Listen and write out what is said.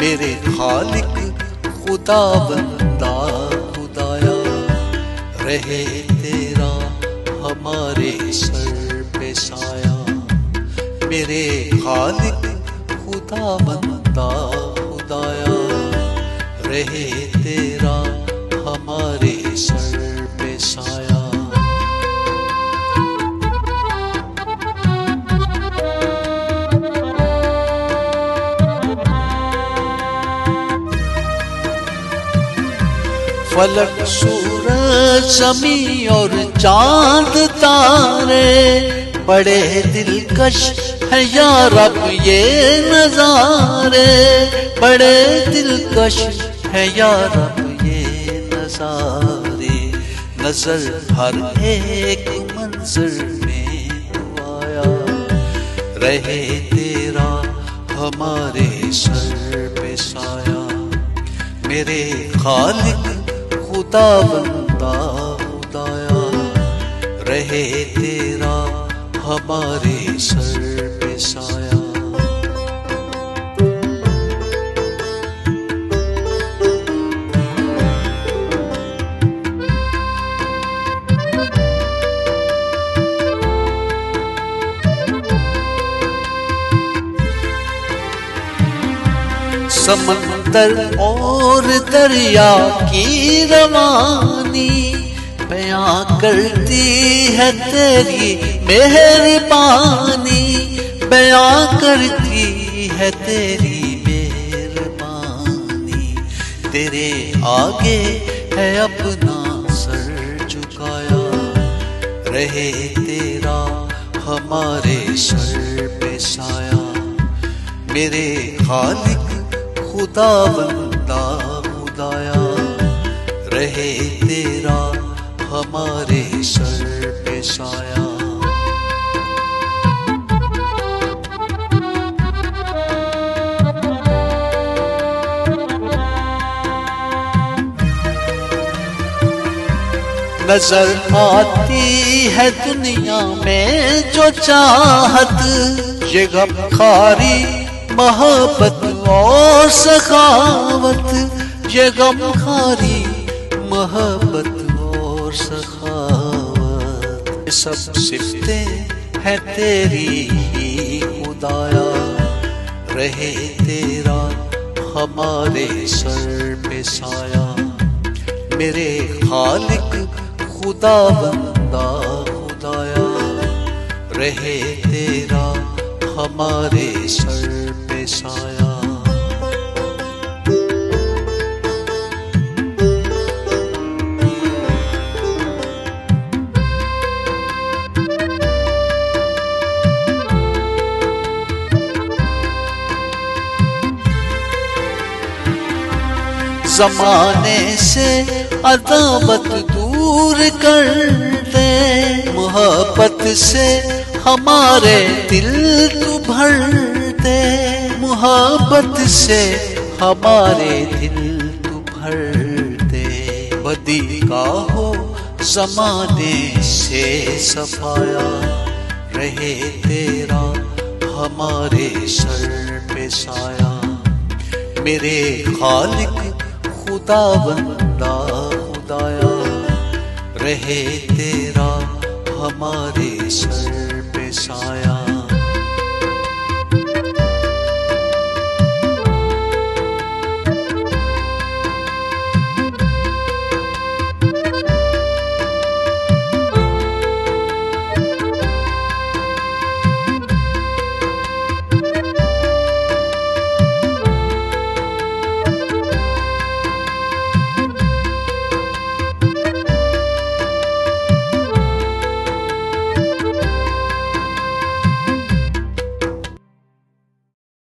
मेरे खालिक खुदा बंदा खुदाया, रहे तेरा हमारे सर पे साया। मेरे खालिक खुदा बंदा खुदाया, रहे फलक सूरज जमी और चाँद तारे। बड़े दिलकश है यार अब ये नजारे। बड़े दिलकश है यार अब ये नजारे। नज़र हर एक मंजर में आया। रहे तेरा हमारे सर पे साया। मेरे खालिक खुदा बंदा खुदाया रहे तेरा हमारे सर समंदर और दरिया की रवानी बयां करती है तेरी मेहरबानी बयां करती है तेरी मेहरबानी। तेरे आगे है अपना सर झुकाया। रहे तेरा हमारे सर पे साया। मेरे खालिक खुदा बंदा, खुदाया, रहे तेरा हमारे सर पे साया। नज़र आती है दुनिया में जो चाहत, ये गमखारी मोहब्बत और सखावत ये गमखारी मोहब्बत और सखावत सब सिफते है तेरी ही, खुदाया, रहे तेरा हमारे सर पे साया। मेरे खालिक खुदा बंदा, खुदाया, रहे तेरा हमारे सर पे साया। जमाने से अदावत दूर कर दे मोहब्बत से हमारे दिल तू भर दे मोहब्बत से हमारे दिल तू भर दे बदी का हो जमाने से सफाया रहे तेरा, हमारे सर पे साया। मेरे खालिक खुदा बंदा खुदाया रहे तेरा हमारे सर पे साया।